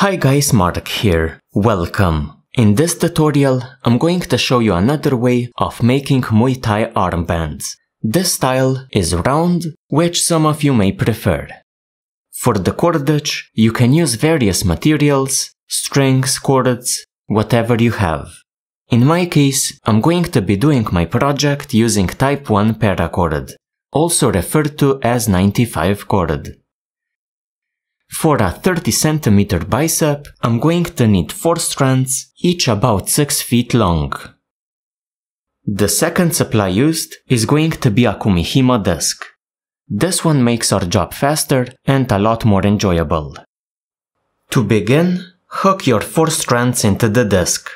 Hi guys, Mark here. Welcome. In this tutorial, I'm going to show you another way of making Muay Thai armbands. This style is round, which some of you may prefer. For the cordage, you can use various materials, strings, cords, whatever you have. In my case, I'm going to be doing my project using Type 1 paracord, also referred to as 95 cord. For a 30 cm bicep, I'm going to need 4 strands, each about 6 feet long. The second supply used is going to be a Kumihimo disc. This one makes our job faster and a lot more enjoyable. To begin, hook your 4 strands into the disc.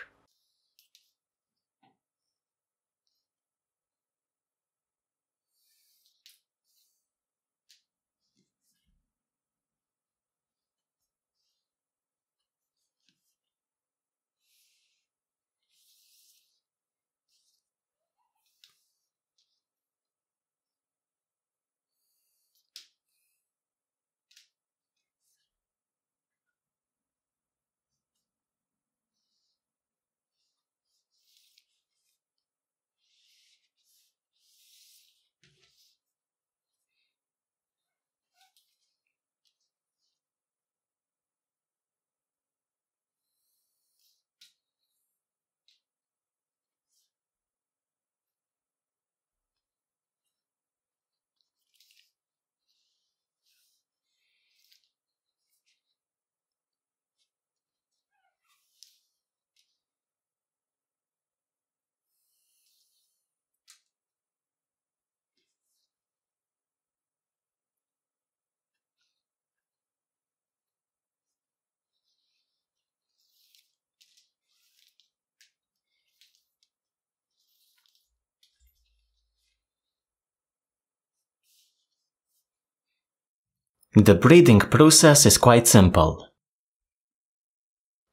The braiding process is quite simple.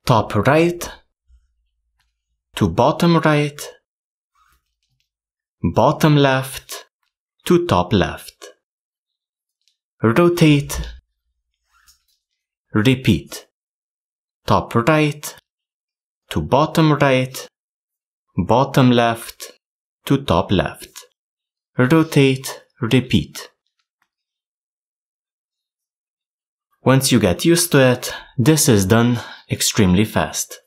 Top right to bottom right, bottom left to top left. Rotate, repeat. Top right to bottom right, bottom left to top left. Rotate, repeat. Once you get used to it, this is done extremely fast.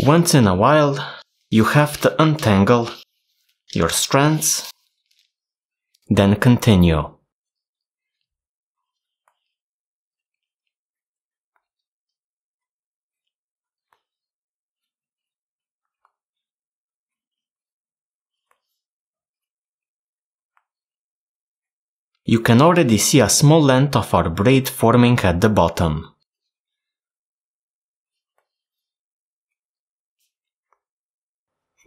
Once in a while, you have to untangle your strands, then continue. You can already see a small length of our braid forming at the bottom.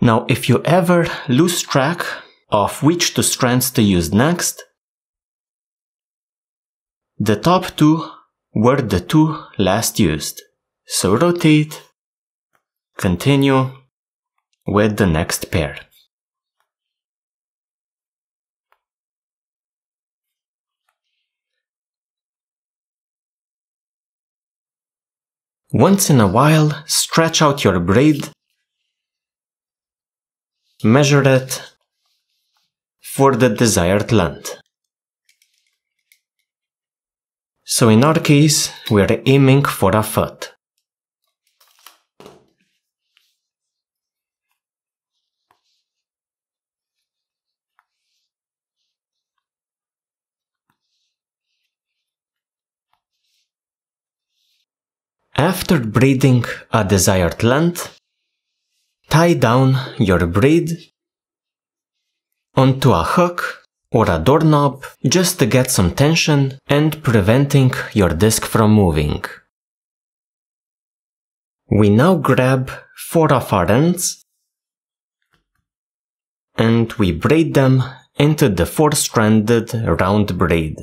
Now, if you ever lose track of which two strands to use next, the top two were the two last used. So rotate, continue with the next pair. Once in a while, stretch out your braid measure it for the desired length. So in our case, we are aiming for a foot. After braiding a desired length, Tie down your braid onto a hook or a doorknob just to get some tension and preventing your disc from moving. We now grab four of our ends and we braid them into the four-stranded round braid.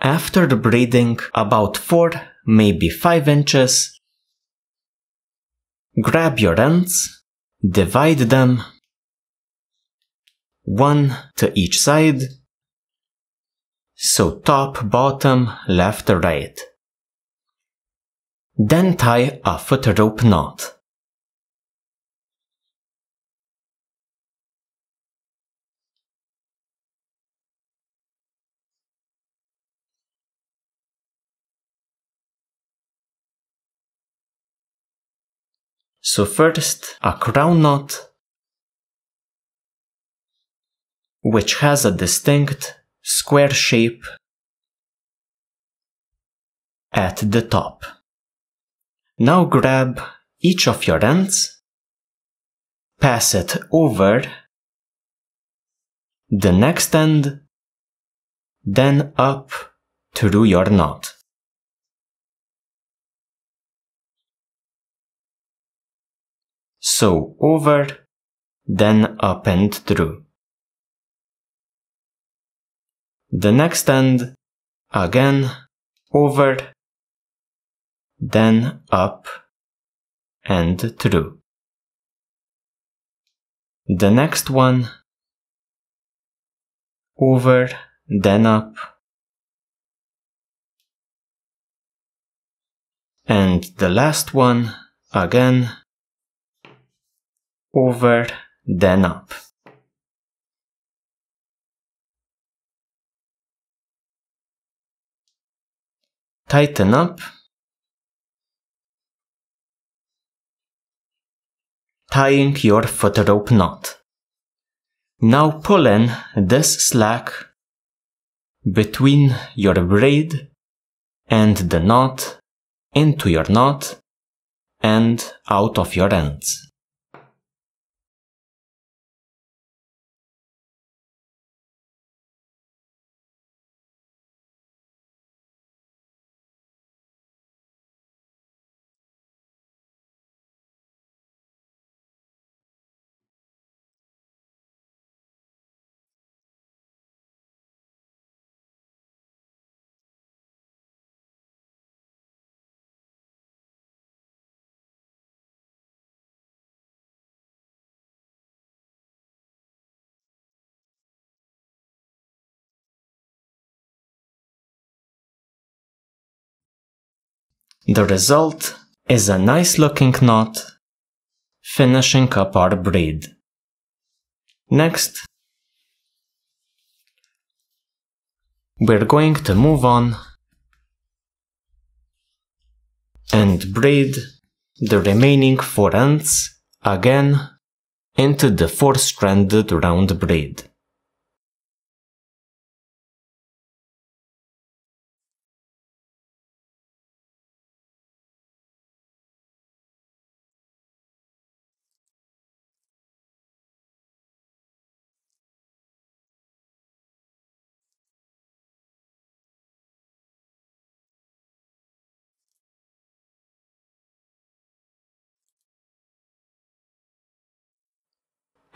After the braiding about 4, maybe 5 inches, grab your ends, divide them, one to each side, so top, bottom, left, right. Then tie a foot rope knot. So first a crown knot which has a distinct square shape at the top. Now grab each of your ends, pass it over the next end, then up through your knot. So over, then up and through. The next end, again, over, then up and through. The next one, over, then up, and the last one, again, over, then up. Tighten up. Tying your foot rope knot. Now pull in this slack between your braid and the knot into your knot and out of your ends. The result is a nice looking knot finishing up our braid. Next, we're going to move on and braid the remaining four ends again into the four stranded round braid.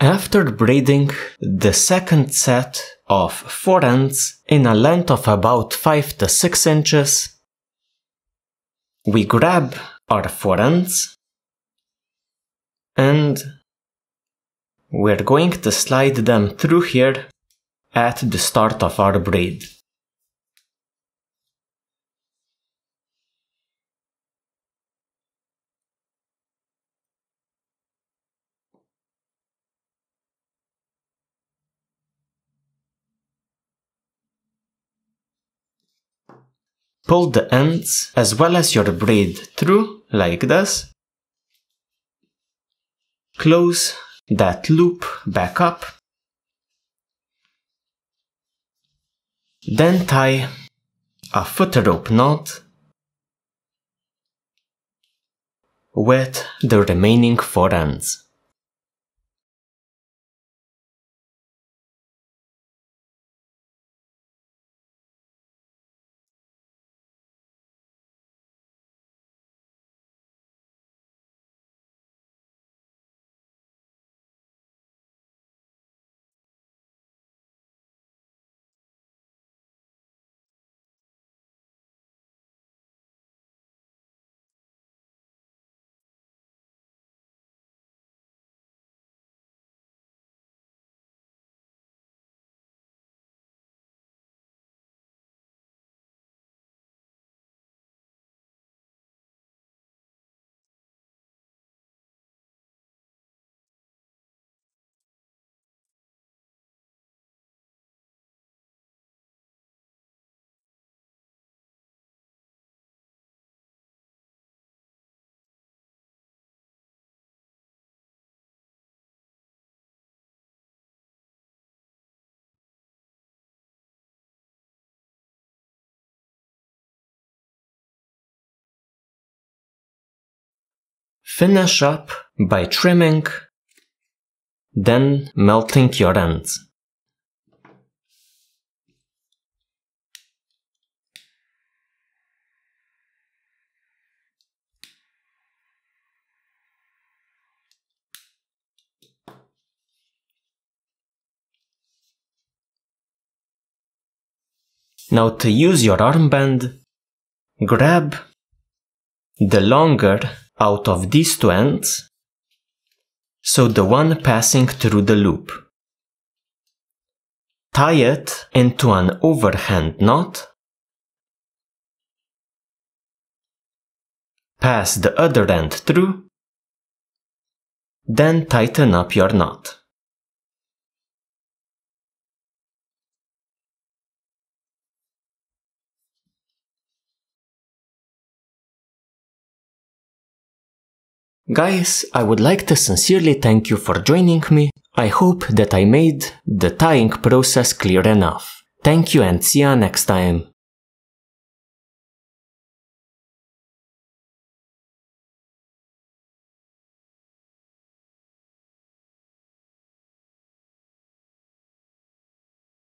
After braiding the second set of 4 ends in a length of about 5 to 6 inches, we grab our 4 ends and we're going to slide them through here at the start of our braid. Pull the ends as well as your braid through like this. Close that loop back up. Then tie a foot rope knot with the remaining four ends. Finish up by trimming, then melting your ends. Now to use your armband, grab the longer out of these two ends, so the one passing through the loop. Tie it into an overhand knot, pass the other end through, then tighten up your knot. Guys, I would like to sincerely thank you for joining me. I hope that I made the tying process clear enough. Thank you and see ya next time.